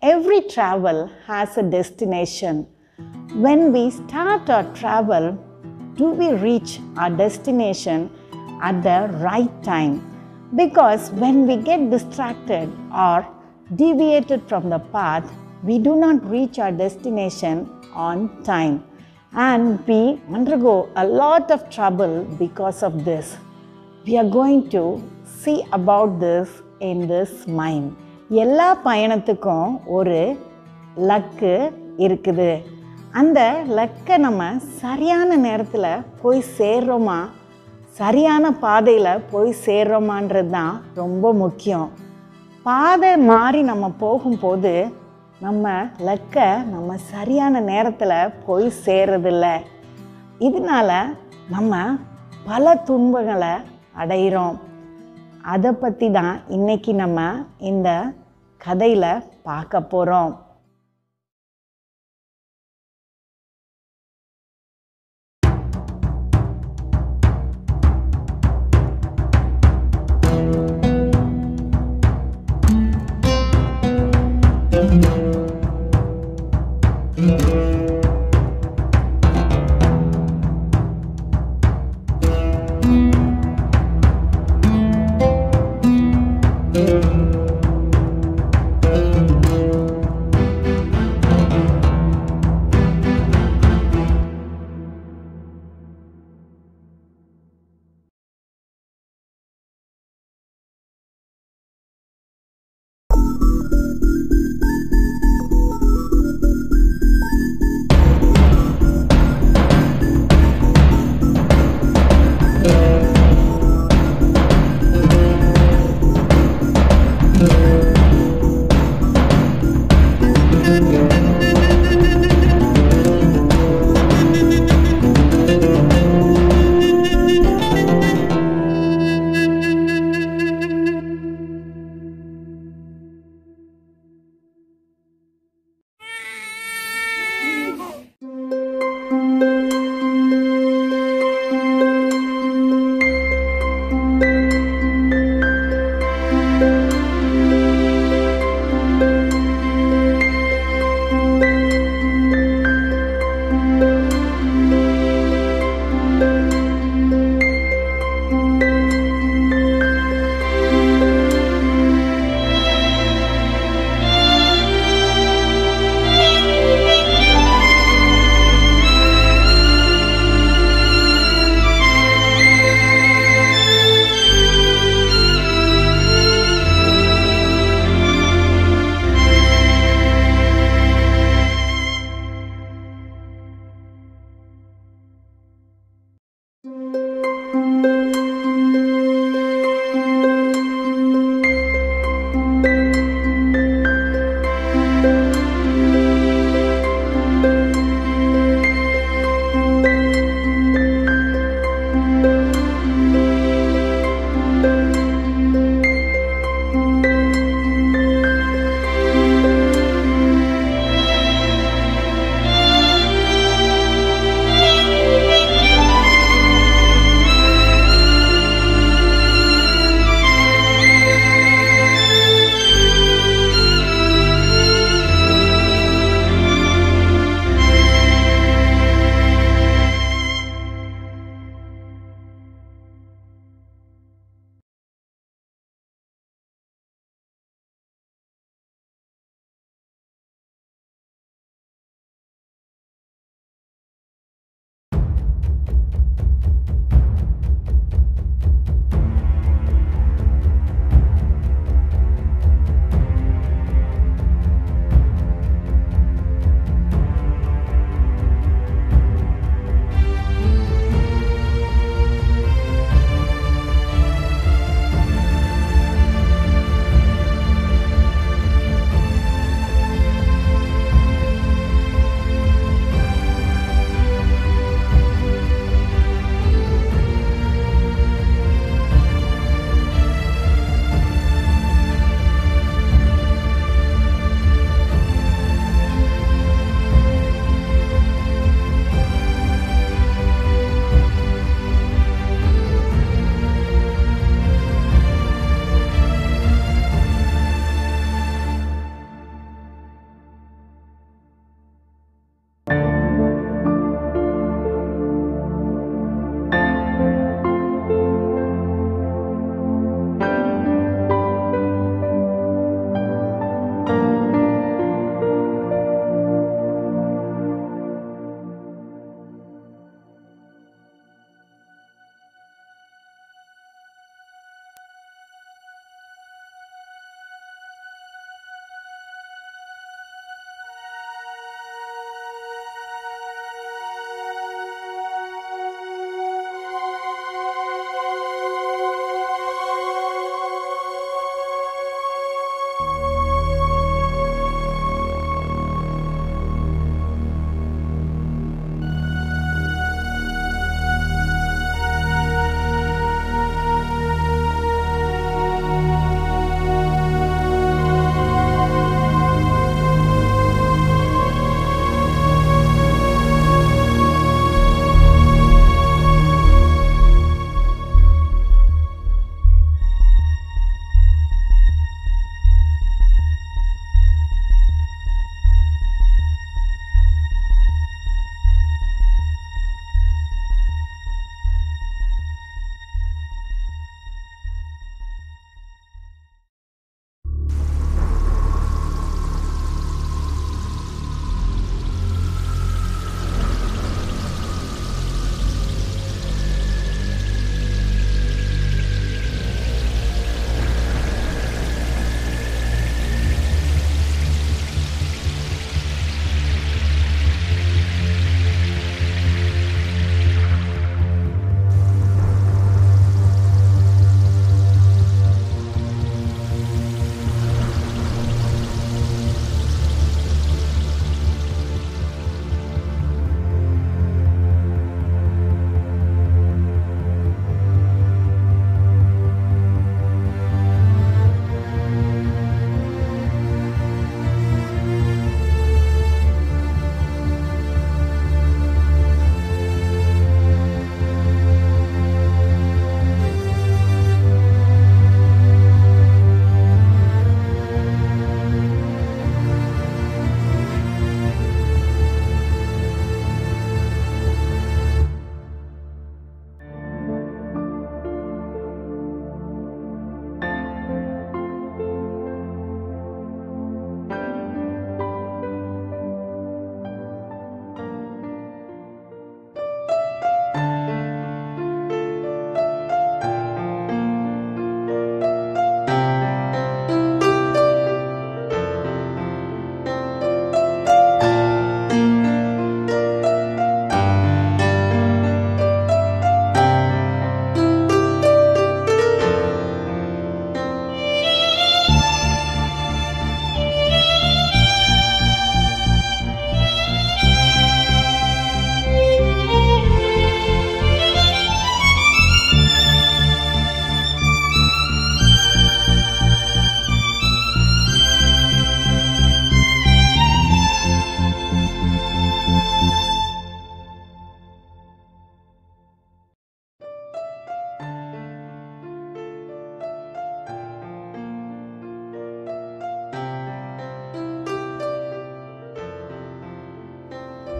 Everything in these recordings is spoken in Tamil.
Every travel has a destination. When we start our travel, do we reach our destination at the right time? Because when we get distracted or deviated from the path, we do not reach our destination on time and we undergo a lot of trouble because of this. We are going to see about this in this mind. எல்லா பயணத்துக்கும் ஒரு லக்கு இருக்குது அந்த லக்கை நம்ம சரியான நேரத்தில் போய் சேர்றோமா சரியான பாதையில் போய் சேர்றோமான்றது தான் ரொம்ப முக்கியம். பாதை மாறி நம்ம போகும்போது நம்ம லக்கை நம்ம சரியான நேரத்தில் போய் சேர்றதில்ல. இதனால நம்ம பல துன்பங்களை அடைகிறோம் அதை பற்றி தான் இன்னைக்கு நம்ம இந்த கதையில் பார்க்க போகிறோம்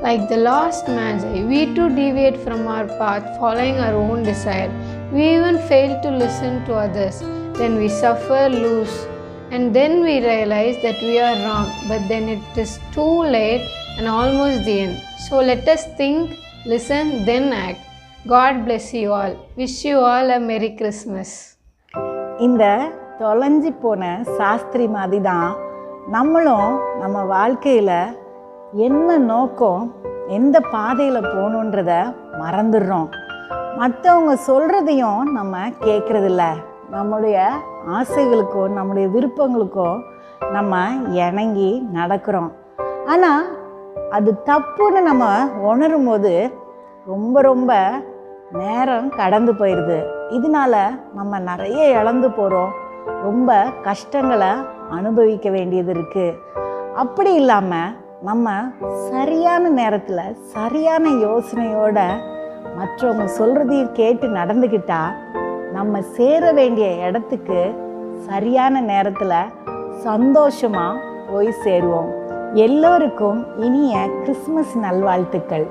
Like the lost magi, we too deviate from our path, following our own desire. We even fail to listen to others. Then we suffer, lose, and then we realize that we are wrong. But then it is too late and almost the end. So let us think, listen, then act. God bless you all. Wish you all a Merry Christmas. இந்த தொலைஞ்சி போன சாஸ்திரி மாதிரி தான் நம்மளும் நம்ம வாழ்க்கையில் என்ன நோக்கம் எந்த பாதையில் போகணுன்றத மறந்துடுறோம். மற்றவங்க சொல்கிறதையும் நம்ம கேட்குறதில்ல நம்முடைய ஆசைகளுக்கோ நம்முடைய விருப்பங்களுக்கோ நம்ம இணங்கி நடக்கிறோம். ஆனால் அது தப்புன்னு நம்ம உணரும் போது ரொம்ப ரொம்ப நேரம் கடந்து போயிடுது இதனால நம்ம நிறைய இழந்து போகிறோம் ரொம்ப கஷ்டங்களை அனுபவிக்க வேண்டியது இருக்குது அப்படி இல்லாமல் நம்ம சரியான நேரத்தில் சரியான யோசனையோட மற்றவங்க சொல்கிறதையும் கேட்டு நடந்துக்கிட்டா நம்ம சேர வேண்டிய இடத்துக்கு சரியான நேரத்தில் சந்தோஷமாக போய் சேருவோம். எல்லோருக்கும் இனிய கிறிஸ்மஸ் நல்வாழ்த்துக்கள்.